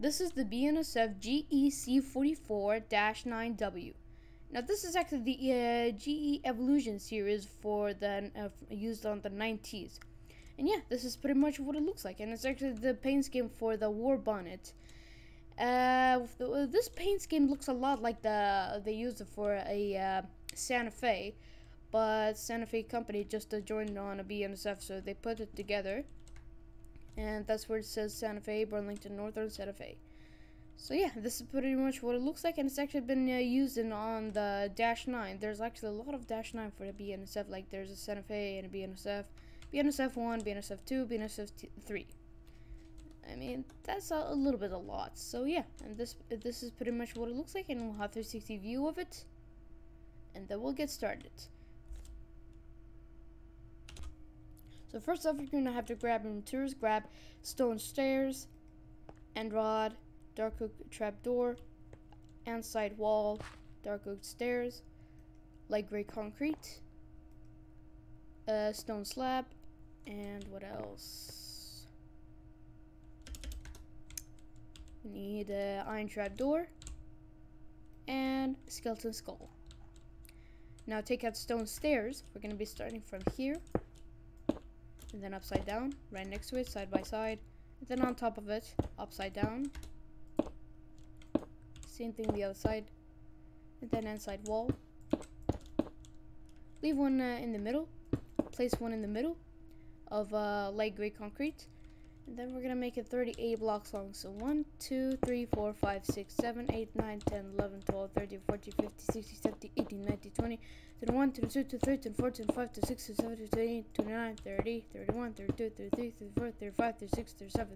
This is the BNSF GEC44-9W. Now this is actually the uh, GE Evolution series for the uh, used on the 90s. And yeah, this is pretty much what it looks like. And it's actually the paint scheme for the Warbonnet. Uh, this paint scheme looks a lot like the they used it for a uh, Santa Fe, but Santa Fe company just uh, joined on a BNSF, so they put it together, and that's where it says Santa Fe, Burlington Northern Santa Fe. So yeah, this is pretty much what it looks like, and it's actually been uh, used in on the Dash 9. There's actually a lot of Dash 9 for the BNSF, like there's a Santa Fe and a BNSF, BNSF 1, BNSF 2, BNSF 3. I mean, that's a, a, little bit a lot. So yeah, and this this is pretty much what it looks like, and we'll have 360 view of it, and then we'll get started. So first off, you're gonna have to grab materials. Grab stone stairs, end rod, dark oak trapdoor, andesite wall, dark oak stairs, light gray concrete, a stone slab, and what else? Need an iron trap door and skeleton skull. Now take out stone stairs. We're going to be starting from here and then upside down, right next to it, side by side. And then on top of it, upside down. Same thing the other side. And then andesite wall. Leave one uh, in the middle. Place one in the middle of uh, light gray concrete. And then we're going to make it 38 blocks long. So 1, 2, 3, 4, 5, 6, 7, 8, 9, 10, 11, 12, 13, 14, 15, 16, 17, 18, 19, 20, 21, 22, 23, 24, 25, 26, 27, 28, 29, 30, 31, 32, 33, 34, 35, 36, 37,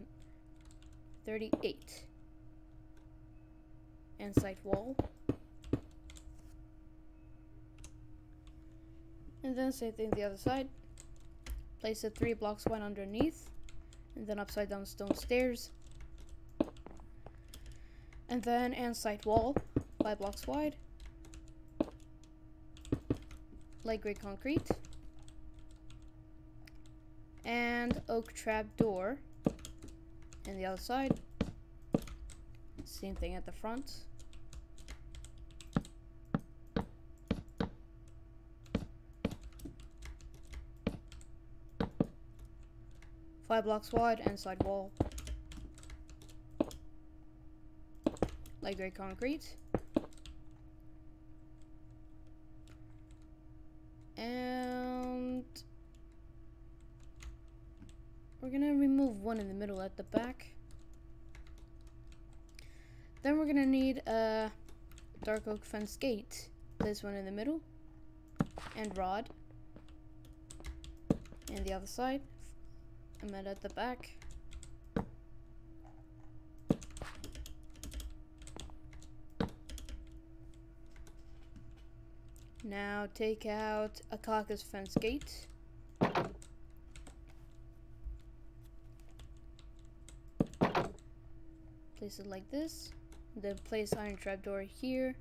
38. Andesite wall. And then same thing the other side. Place the three blocks one underneath and then upside down stone stairs. And then andesite wall five blocks wide. Light gray concrete. And oak trap door. And the other side. Same thing at the front Five blocks wide andesite wall. Light gray concrete. And we're gonna remove one in the middle at the back. Then we're gonna need a dark oak fence gate. This one in the middle. End rod. And the other side. I'm at the back. Now take out a caucus fence gate. Place it like this. Then place iron trapdoor here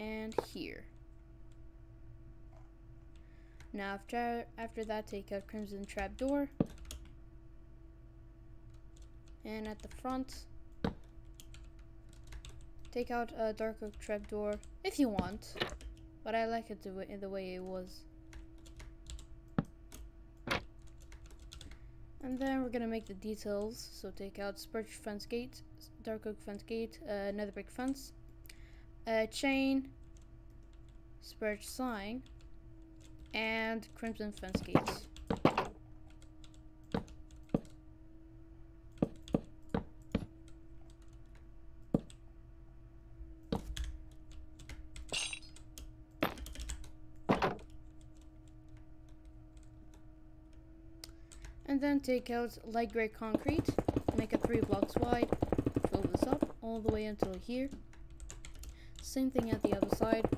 and here. Now after after that take out crimson trapdoor. And at the front take out a dark oak trapdoor if you want. But I like it the way, the way it was. And then we're gonna make the details. So take out spruce fence gate, dark oak fence gate, uh, nether brick fence, a chain, spruce sign, and Crimson Fence Gates. And then take out light gray concrete, make it three blocks wide, fill this up all the way until here. Same thing at the other side.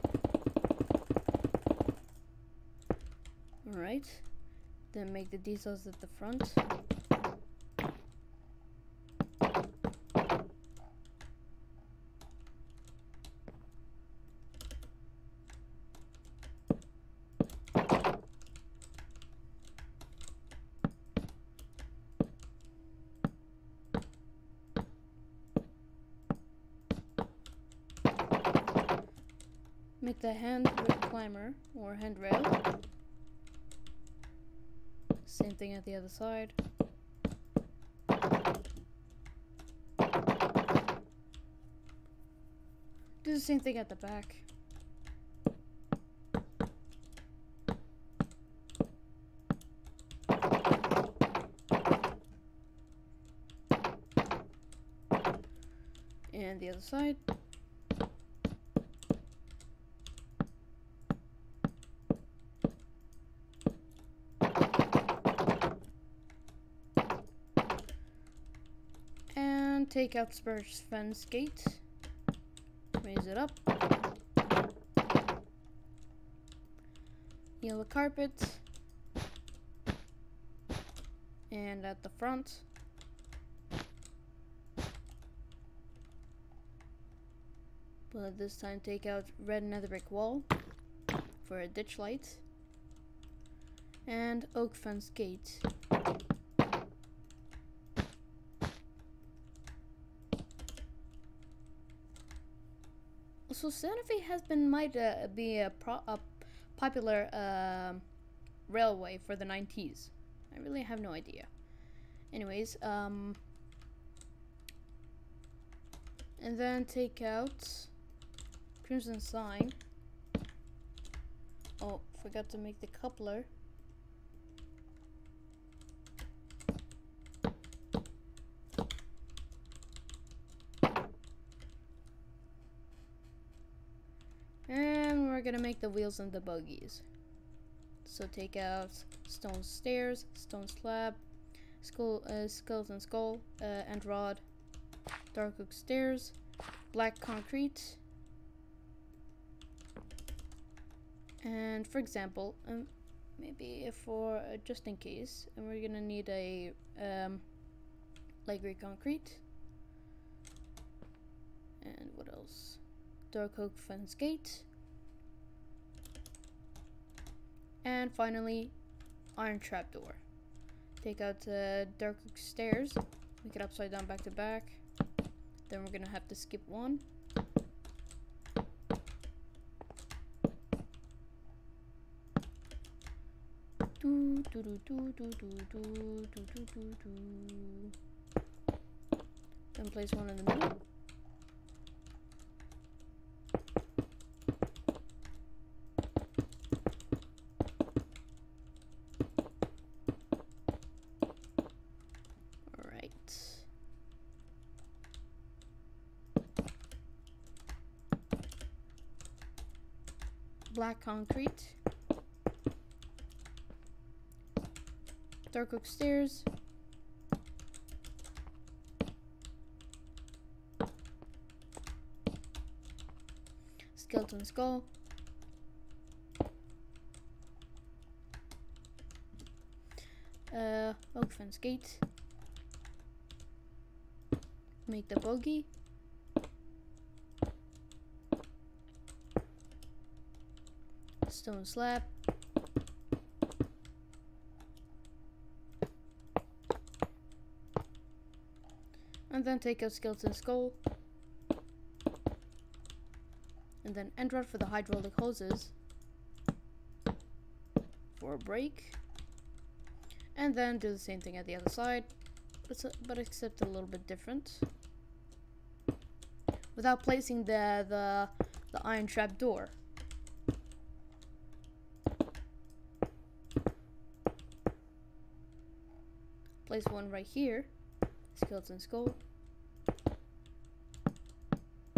Then make the diesels at the front. Make the hand climber or handrail same thing at the other side. Do the same thing at the back. And the other side. And take out Spruce fence gate. Raise it up. Yellow carpet. And at the front. But this time take out red nether brick wall for a ditch light. And oak fence gate. So Santa Fe has been might uh, be a, pro- a popular um railway for the 90s. I really have no idea. Anyways, um, and then take out Crimson Sign. Oh, forgot to make the coupler. And we're gonna make the wheels and the buggies. So take out stone stairs, stone slab, skull, uh, skeleton skull, uh, end rod, dark oak stairs, black concrete, and for example, um, maybe for uh, just in case, and we're gonna need a um, light gray concrete, and what else? Dark oak fence gate. And finally, iron trapdoor. Take out the dark stairs, make it upside down back to back. Then we're gonna have to skip one. Do, do, do, do, do, do, do, do, do, do, do. Then place one in the middle. Alright. Black concrete. Dark oak stairs. Skeleton skull. Uh, oak fence gate. Make the bogey. Stone slab. And then take out skeleton skull. And then end rod for the hydraulic hoses. For a brake. And then do the same thing at the other side. But, but except a little bit different. Without placing the, the, the iron trap door. Place one right here. Skeleton skull.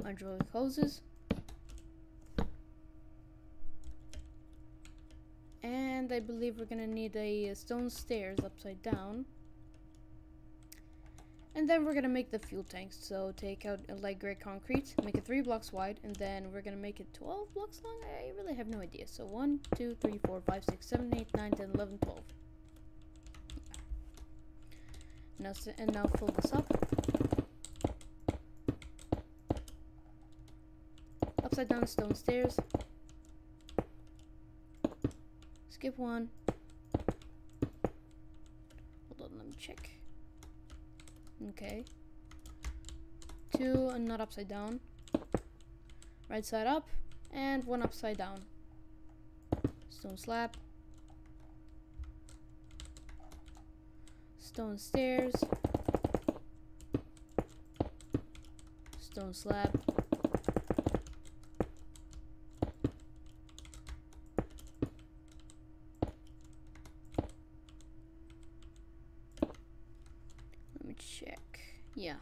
Hydraulic hoses. And I believe we're gonna need a uh, stone stairs upside down. And then we're gonna make the fuel tanks. So take out a light gray concrete, make it three blocks wide, and then we're gonna make it 12 blocks long. I really have no idea. So 1, 2, 3, 4, 5, 6, 7, 8, 9, 10, 11, 12. Now, and now fill this up. Upside down stone stairs. Skip one. Hold on, let me check. Okay. Two and not upside down. Right side up. and one upside down. Stone slab. Stone stairs. Stone slab. Let me check. Yeah.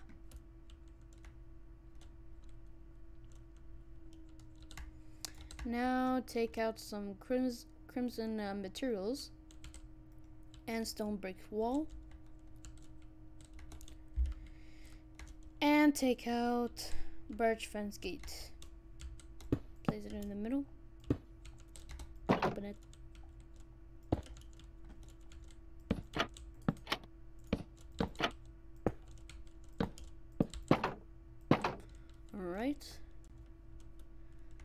Now take out some crims crimson uh, materials and stone brick wall. And take out birch fence gate. Place it in the middle. Open it. Alright.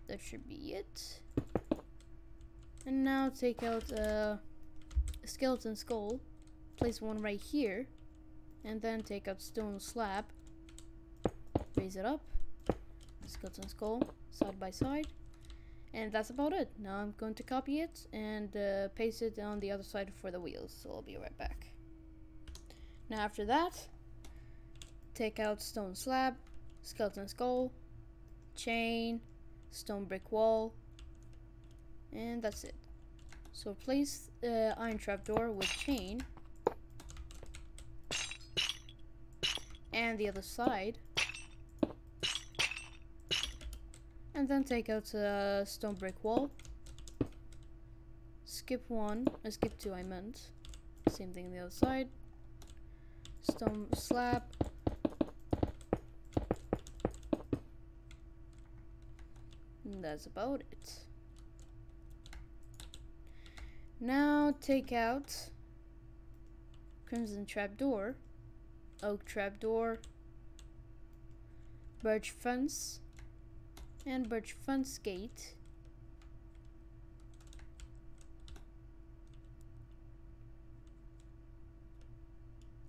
That should be it. And now take out a skeleton skull. Place one right here. And then take out stone slab. Raise it up. Skeleton skull side by side. And that's about it. Now I'm going to copy it and uh, paste it on the other side for the wheels. So I'll be right back. Now after that, take out stone slab, skeleton skull, chain, stone brick wall, and that's it. So replace the iron trapdoor with chain, and the other side, and then take out the stone brick wall. Skip one, uh, skip two. I meant. Same thing on the other side. Stone slab. And that's about it. Now take out Crimson Trapdoor, Oak Trapdoor, Birch Fence, and Birch Fence Gate.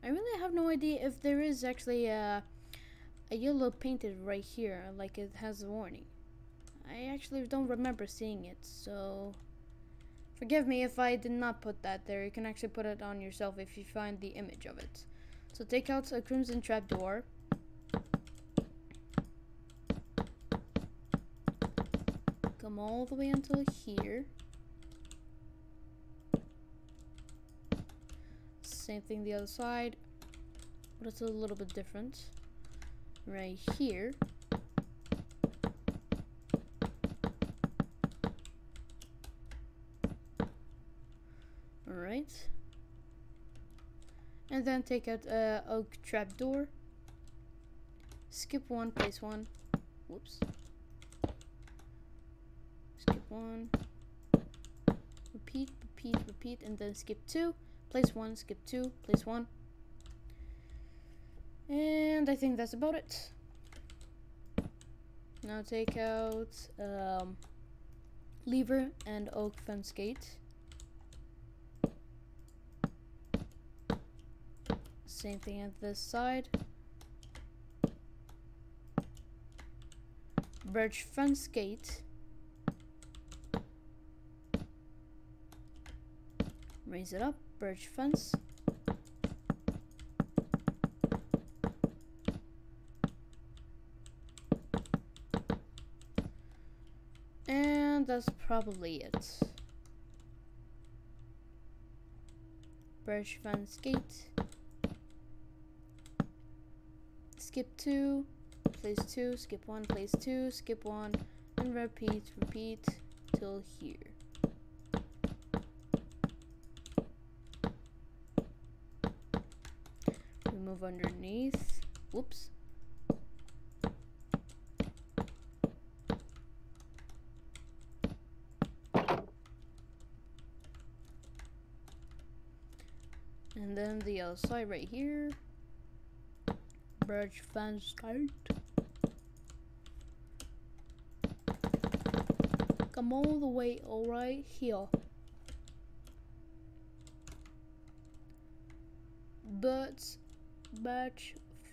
I really have no idea if there is actually a, a yellow painted right here, like it has a warning. I actually don't remember seeing it, so forgive me if I did not put that there. You can actually put it on yourself if you find the image of it. So take out a crimson trapdoor. Come all the way until here. Same thing the other side, but it's a little bit different. Right here. Alright. And then take out uh, oak trapdoor. Skip one, place one. Whoops. One. Repeat, repeat, repeat, and then skip two. Place one, skip two, place one. And I think that's about it. Now take out um, lever and oak fence gate. Same thing at this side. Birch fence gate. Raise it up, birch fence. And that's probably it. Birch fence gate. skip two, place two, skip one, place two, skip one, and repeat, repeat till here. We move underneath. Whoops. And then the other side right here. Birch fence gate. Come all the way all right here.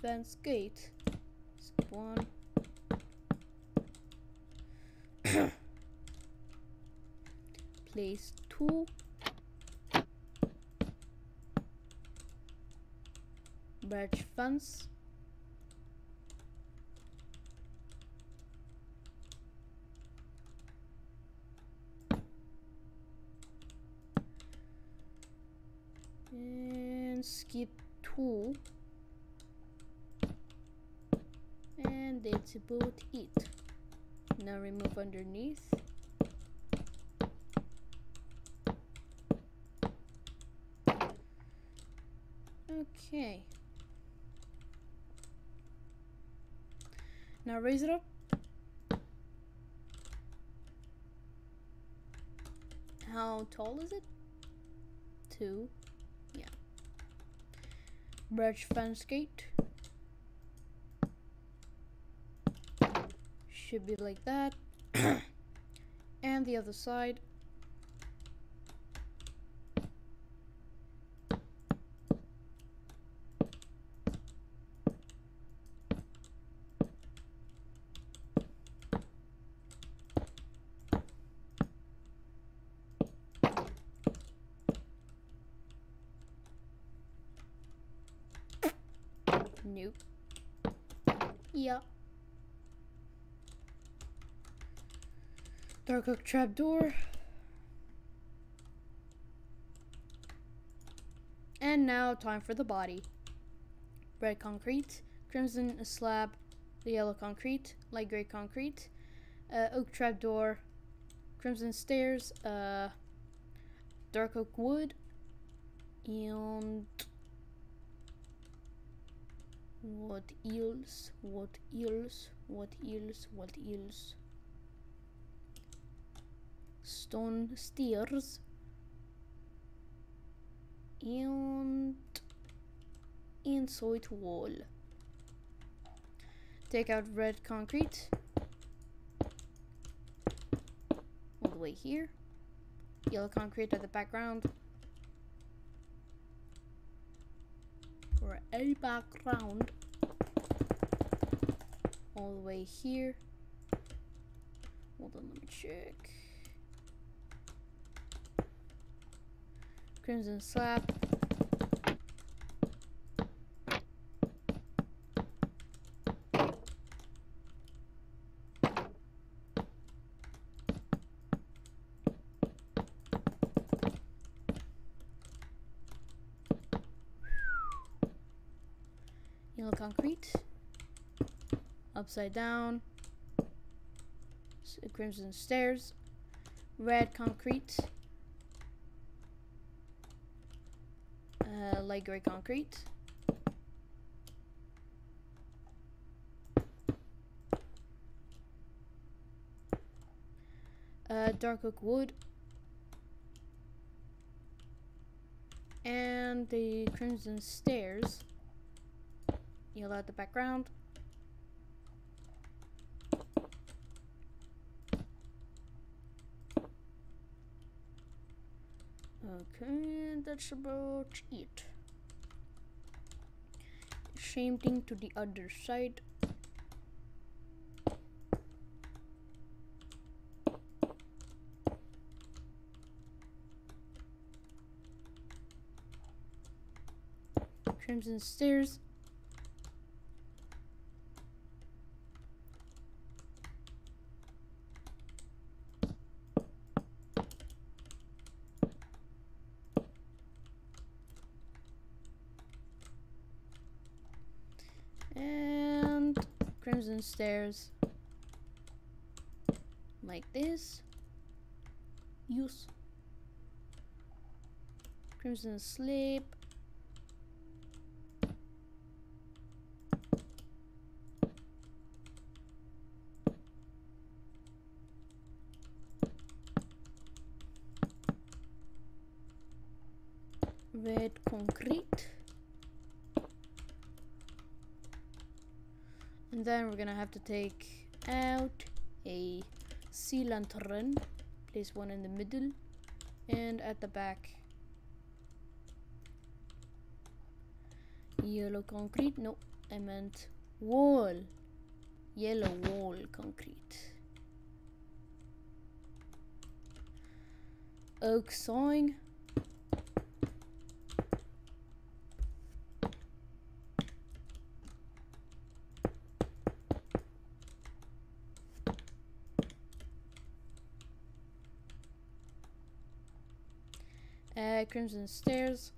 Fence gate. One. place two birch fence and skip two that's about it now remove underneath. Okay. Now raise it up. How tall is it? Two. Yeah. Birch fence gate should be like that and the other side Nope. Yeah. Dark oak trapdoor. And now time for the body. Red concrete, crimson slab, the yellow concrete, light gray concrete, uh, oak trapdoor, crimson stairs, uh, dark oak wood, and what else? What else? What else? What else? Stone stairs and andesite wall. Take out red concrete all the way here. Yellow concrete at the background. For a background all the way here. Hold on, let me check. Crimson slab. Yellow concrete. Upside down, crimson stairs, red concrete, gray concrete. Uh, dark oak wood and the crimson stairs yellow at the background Okay, that's about it. Same thing to the other side. Crimson stairs. and stairs like this. Use crimson sleep red concrete and then we're gonna have to take out a sea lantern place one in the middle and at the back. Yellow concrete no I meant wall. Yellow wall concrete. Oak sawing. Uh, Crimson Stairs.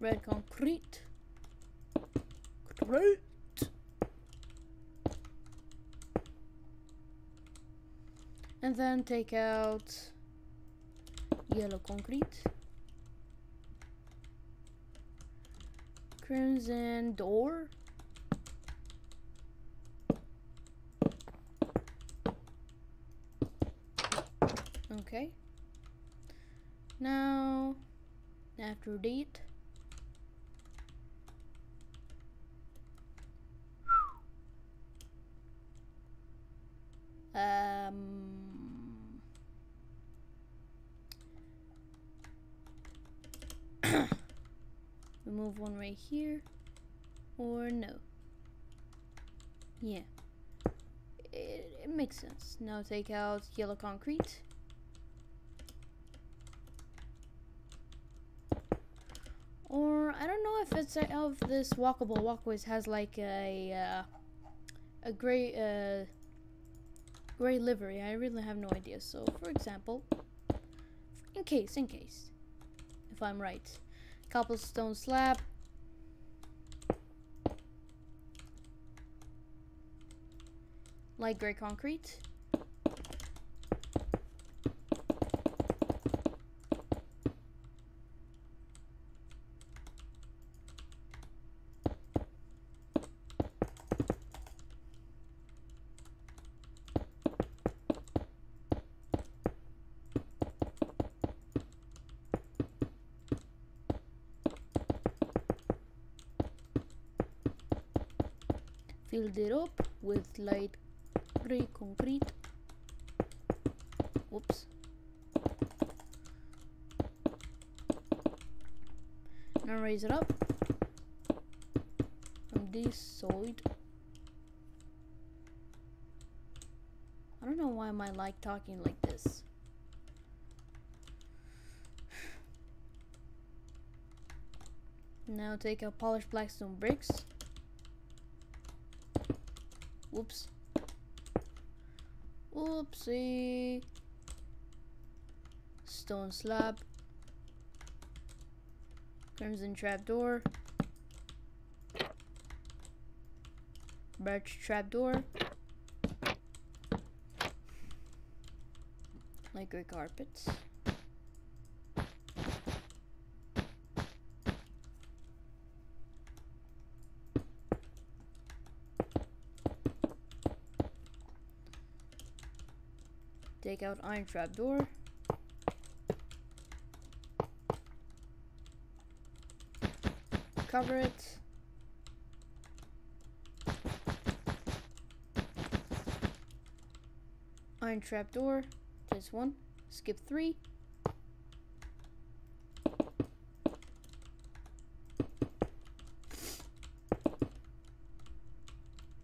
Red concrete. Great. And then take out yellow concrete. Crimson door. Okay. Now, after date. Um, remove one right here, or no? Yeah, it, it makes sense. Now take out yellow concrete. Or I don't know if it's a, if this walkable walkways has like a uh, a gray uh, gray livery. I really have no idea. So, for example, in case, in case, if I'm right, cobblestone slab. Light gray concrete. Filled it up with light gray concrete. Whoops. Now raise it up. From this side. I don't know why I like talking like this. Now take out polished blackstone bricks Whoops. Whoopsie. Stone slab. Crimson trapdoor. Birch trapdoor. Light gray carpets. Take out iron trap door. Cover it. Iron trap door. Just one. Skip three.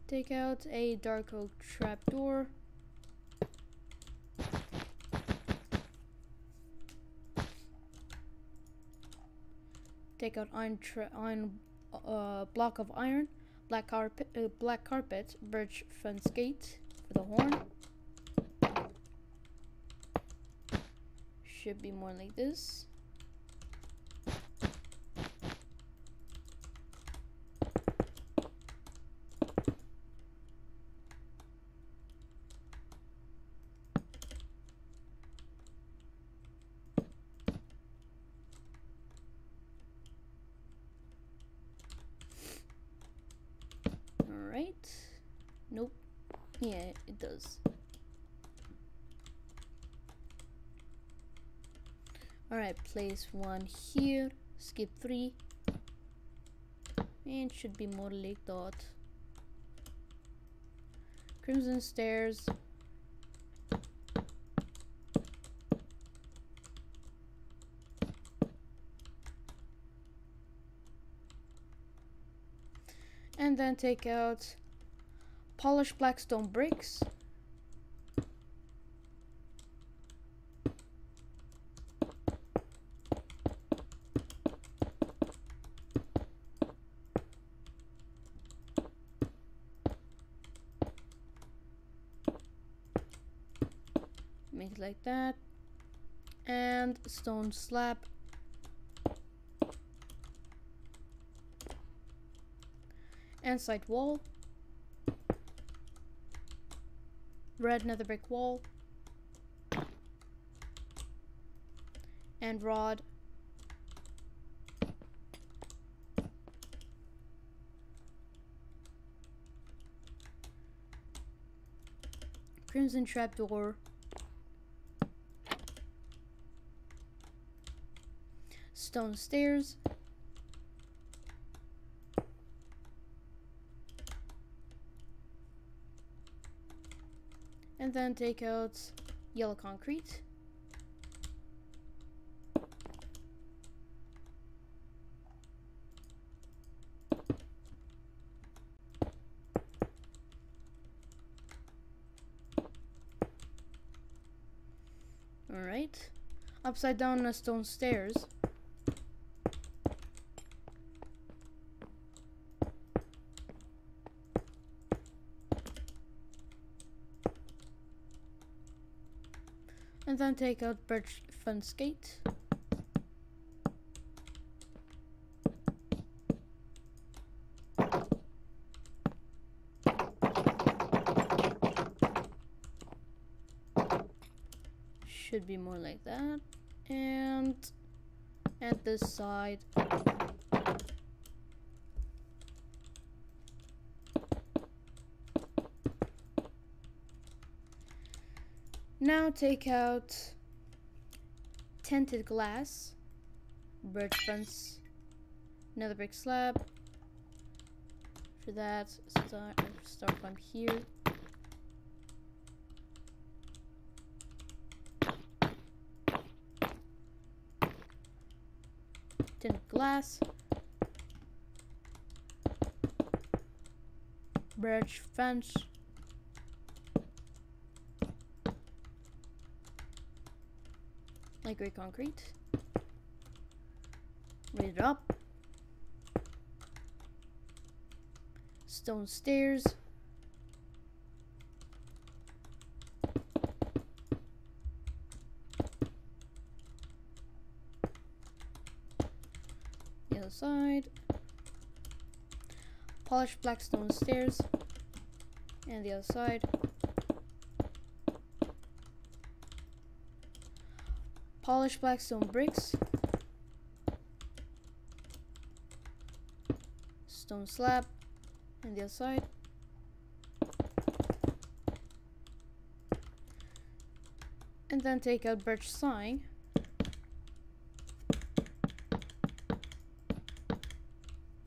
Take out a dark oak trap Take out iron, iron uh, block of iron, black carpet, uh, black carpet, birch fence gate for the horn. Should be more like this. right? Nope. Alright, place one here, skip three, and should be more like that. Crimson Stairs. And then take out polished blackstone bricks. Make it like that. And stone slab. Andesite wall. Red nether brick wall. End rod. Crimson trapdoor. Stone stairs. And then take out yellow concrete. Alright. Upside down stone stairs. Then take out birch fence gate. Should be more like that. And at this side. Now take out tinted glass, birch fence, a nether brick slab. For that, start, start from here. Tinted glass. Birch fence. Like gray concrete. Raise it up. Stone stairs. The other side. Polished black stone stairs. And the other side. Polished black stone bricks. Stone slab. And the other side. And then take out birch sign.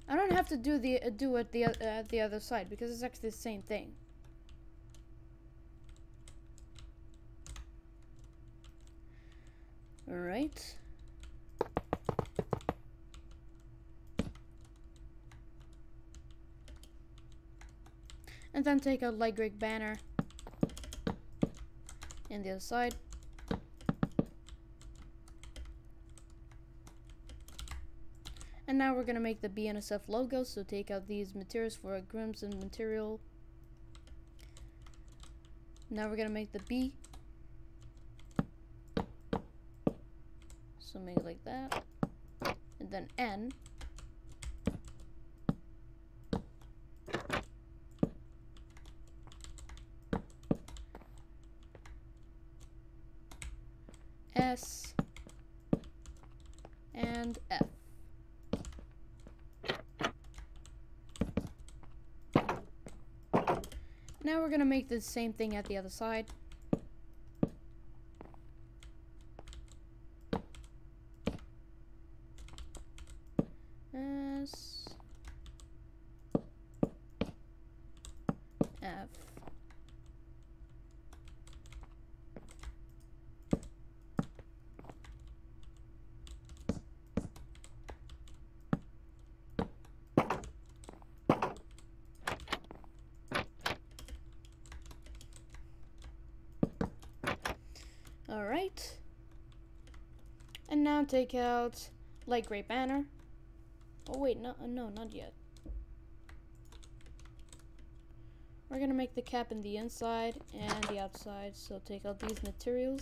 I don't have to do the uh, do it the uh, the other side because it's actually the same thing. All right. And take out light gray banner and the other side. And now we're gonna make the BNSF logo, so take out these materials for a Crimson material. Now we're gonna make the B. So make it like that. And then N. Now we're gonna make the same thing at the other side. And now take out light gray banner. Oh wait, no, no, not yet. We're gonna make the cap in the inside and the outside, so take out these materials.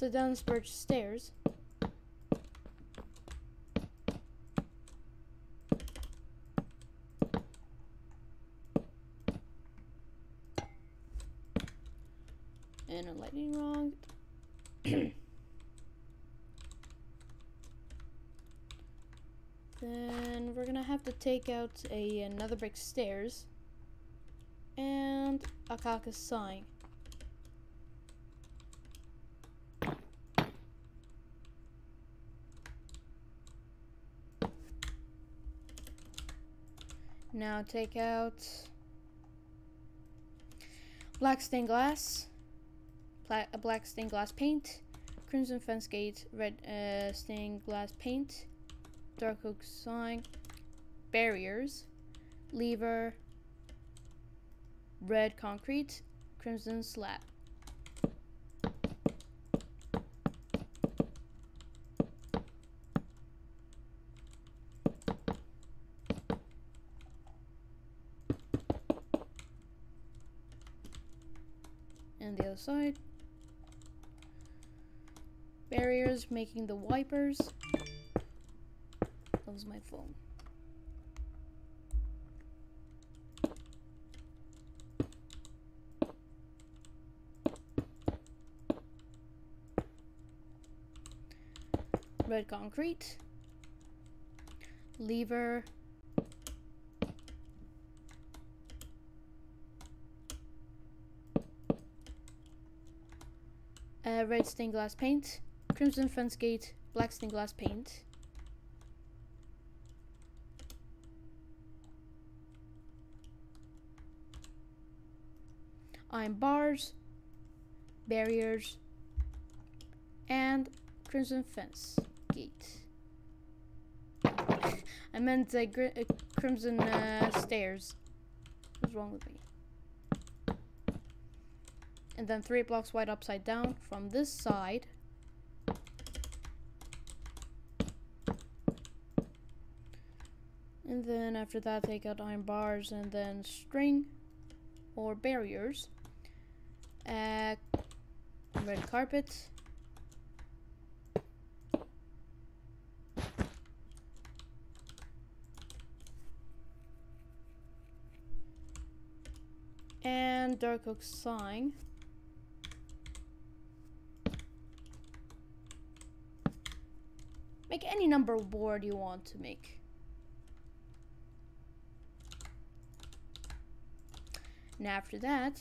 So down the stairs. And a lightning rod. then we're gonna have to take out a nether brick stairs and a caucus sign. Now take out black stained glass, pla black stained glass pane, crimson fence gate, red uh, stained glass pane, dark oak sign, barriers, lever, red concrete, crimson slab. Side. Barriers making the wipers. That was my phone. Red concrete. Lever. Red stained glass pane, crimson fence gate, black stained glass pane. Iron bars, barriers, and crimson fence gate. I meant uh, uh, crimson uh, stairs. What's wrong with me? And then three blocks wide upside down from this side. And then after that, take out iron bars and then string or barriers. Uh, red carpet. And dark oak sign. Make any number board you want to make. And after that,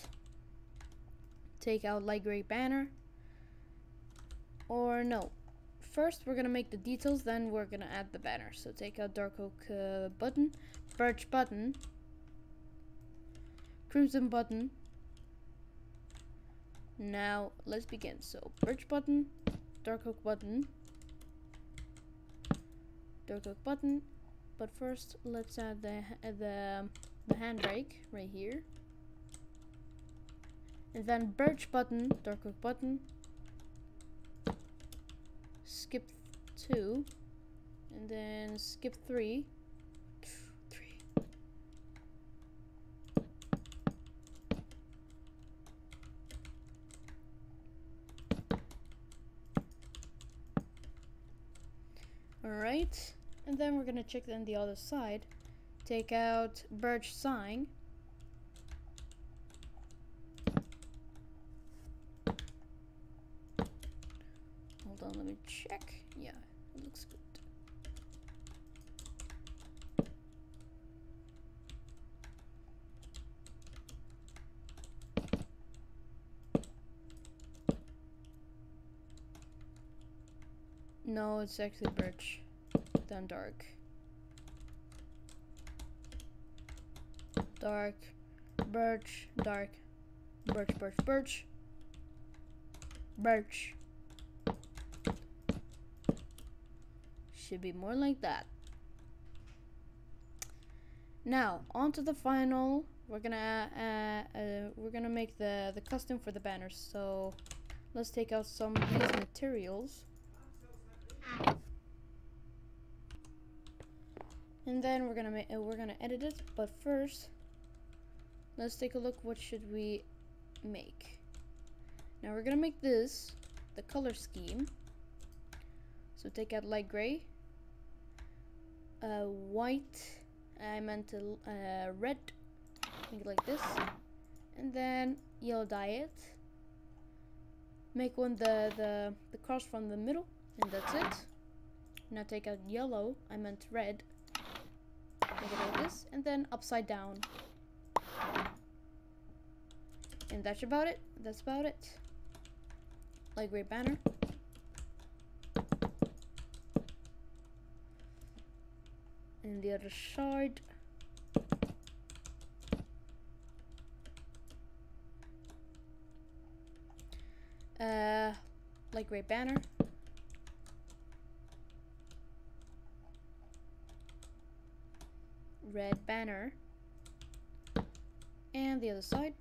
take out light gray banner. Or no. First, we're gonna make the details, then we're gonna add the banner. So take out dark oak uh, button, birch button, crimson button. Now, let's begin. So, birch button, dark oak button, dark oak button. But first, let's add the uh, the the handbrake right here, and then birch button, dark oak button. Skip two, and then skip. Three. All right. And then we're gonna check on the other side. Take out birch sign. Hold on, let me check. Yeah, it looks good. No, it's actually birch. Then dark. Dark. Birch. Dark. Birch, birch, birch. Birch. Should be more like that. Now, on to the final. We're gonna uh, uh, we're gonna make the the custom for the banners. So let's take out some of these materials. And then we're gonna make uh, we're gonna edit it. But first, let's take a look. What should we make? Now we're gonna make this the color scheme. So take out light gray, uh, white. I meant uh, red. Make it like this, and then yellow dye it. Make one the the the cross from the middle, and that's it. Now take out yellow. I meant red. Like this, and then upside down. And that's about it. That's about it. Light gray banner. And the other side. Uh, light gray banner. Red banner. And the side.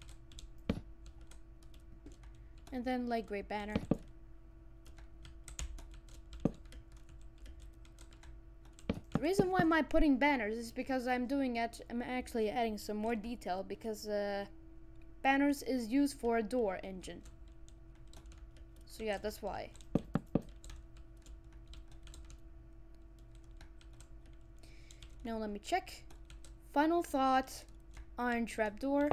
And then light gray banner. The reason why I'm putting banners is because I'm doing it, I'm actually adding some more detail because uh, banners is used for a door engine. So yeah, that's why. Now let me check. Final thought, iron trapdoor.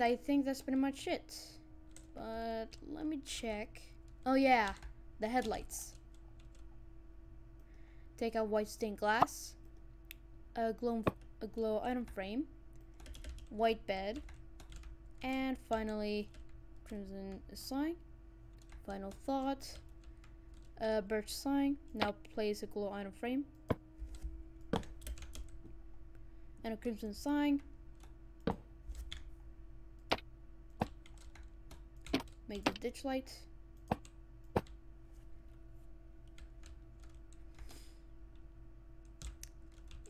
I think that's pretty much it. But let me check. Oh yeah, the headlights. Take out white stained glass. A glow, a glow item frame. White bed. And finally, crimson sign. Final thought. A birch sign. Now place a glow item frame. And a crimson sign. Make the ditch lights.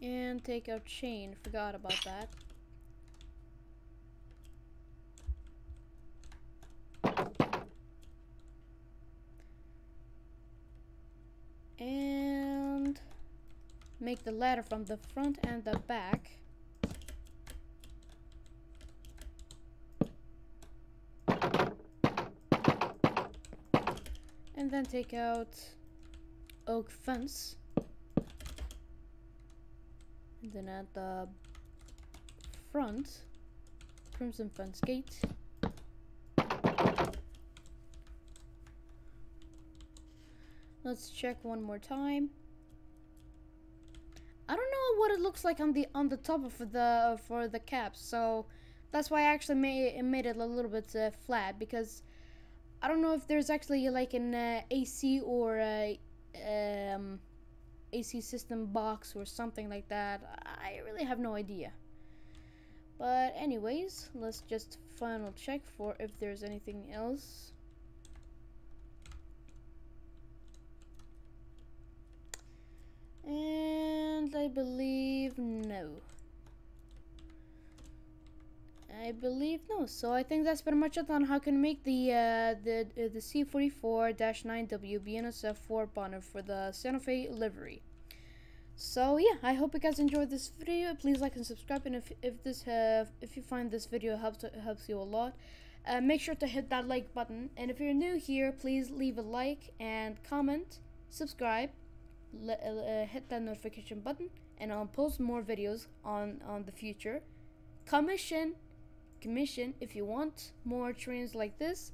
And take out chain. Forgot about that. And make the ladder from the front and the back. Then take out oak fence. And then at the front, crimson fence gate. Let's check one more time. I don't know what it looks like on the on the top of the for the caps, so that's why I actually made it made it a little bit uh, flat because I don't know if there's actually like an uh, AC or a um, AC system box or something like that. I really have no idea. But anyways, let's just final check for if there's anything else. And I believe no. I believe no. So I think that's pretty much it on how can make the uh, the uh, the C44-9W BNSF Warbonnet for the Santa Fe livery. So yeah, I hope you guys enjoyed this video. Please like and subscribe, and if if this uh, if you find this video helps helps you a lot, uh, make sure to hit that like button. And if you're new here, please leave a like and comment, subscribe, uh, hit that notification button, and I'll post more videos on on the future. Commission commission if you want more trains like this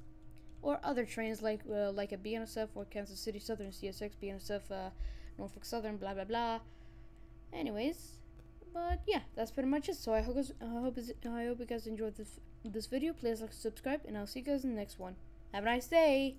or other trains like uh, like a BNSF or Kansas City Southern CSX BNSF uh, Norfolk Southern blah blah blah anyways but yeah, that's pretty much it. So I hope I hope I hope you guys enjoyed this this video. Please like, subscribe, and I'll see you guys in the next one. Have a nice day.